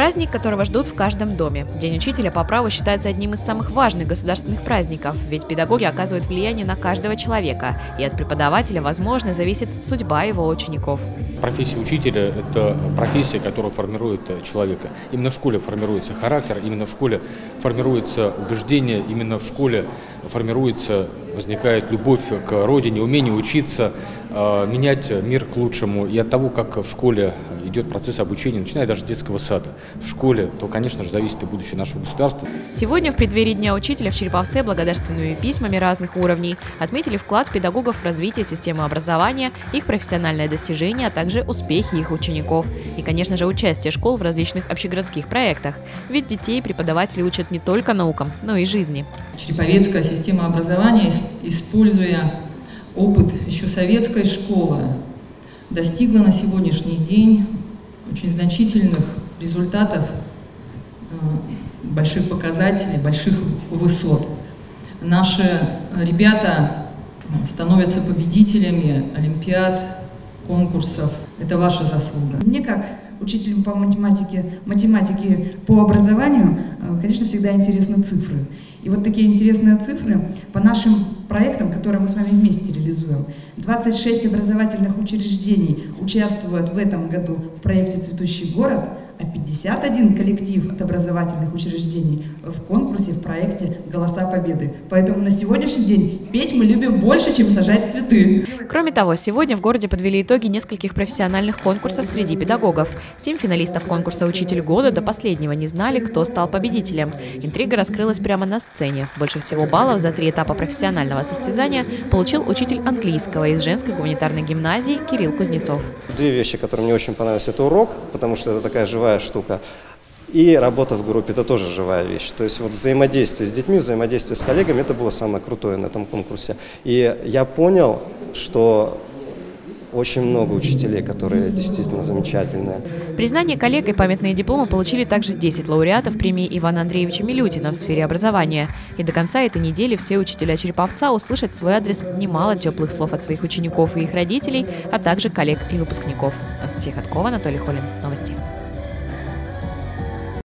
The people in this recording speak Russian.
Праздник, которого ждут в каждом доме. День учителя по праву считается одним из самых важных государственных праздников, ведь педагоги оказывают влияние на каждого человека, и от преподавателя, возможно, зависит судьба его учеников. Профессия учителя – это профессия, которая формирует человека. Именно в школе формируется характер, именно в школе формируется убеждение, именно в школе формируется, возникает любовь к родине, умение учиться, э, менять мир к лучшему. И от того, как в школе идет процесс обучения, начиная даже с детского сада, в школе, то, конечно же, зависит и будущее нашего государства. Сегодня в преддверии Дня учителя в Череповце благодарственными письмами разных уровней отметили вклад педагогов в развитие системы образования, их профессиональное достижение, а также успехи их учеников. И, конечно же, участие школ в различных общегородских проектах. Ведь детей преподаватели учат не только наукам, но и жизни. Череповецкая система образования, используя опыт еще советской школы, достигла на сегодняшний день очень значительных результатов, э, больших показателей, больших высот. Наши ребята становятся победителями олимпиад, конкурсов. Это ваша заслуга. Мне как учителем по математике, математике по образованию, э, конечно, всегда интересны цифры. И вот такие интересные цифры по нашим проектам, которые мы с вами вместе реализуем. 26 образовательных учреждений участвуют в этом году в проекте «Цветущий город», а 51 коллектив от образовательных учреждений в конкурсе, в проекте «Голоса Победы». Поэтому на сегодняшний день петь мы любим больше, чем сажать цветы. Кроме того, сегодня в городе подвели итоги нескольких профессиональных конкурсов среди педагогов. Семь финалистов конкурса «Учитель года» до последнего не знали, кто стал победителем. Интрига раскрылась прямо на сцене. Больше всего баллов за три этапа профессионального состязания получил учитель английского из женской гуманитарной гимназии Кирилл Кузнецов. Две вещи, которые мне очень понравились, это урок, потому что это такая живая штука. И работа в группе – это тоже живая вещь. То есть вот взаимодействие с детьми, взаимодействие с коллегами – это было самое крутое на этом конкурсе. И я понял, что очень много учителей, которые действительно замечательные. Признание коллег и памятные дипломы получили также 10 лауреатов премии Ивана Андреевича Милютина в сфере образования. И до конца этой недели все учителя Череповца услышат в свой адрес немало теплых слов от своих учеников и их родителей, а также коллег и выпускников. Анастасия Ходкова, Анатолий Холин. Новости.